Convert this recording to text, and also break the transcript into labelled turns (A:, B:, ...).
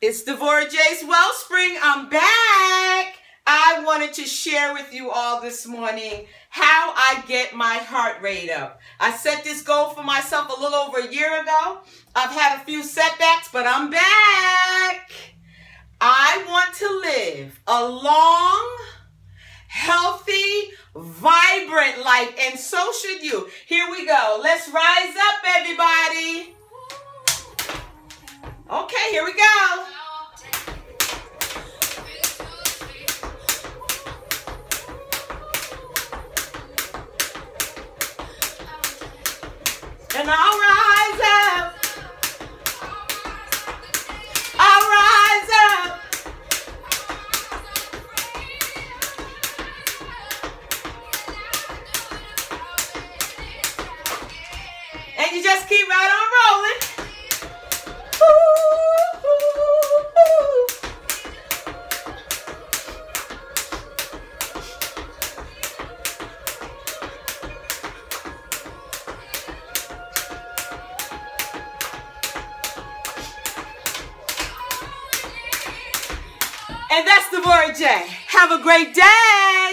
A: It's DeVorah J's Wellspring. I'm back. I wanted to share with you all this morning how I get my heart rate up. I set this goal for myself a little over a year ago. I've had a few setbacks, but I'm back. I want to live a long, healthy, vibrant life, and so should you. Here we go. Let's rise up, everybody. Here we go. And I'll rise up. I'll rise up. And you just keep right on rolling. And that's the word, J. Have a great day.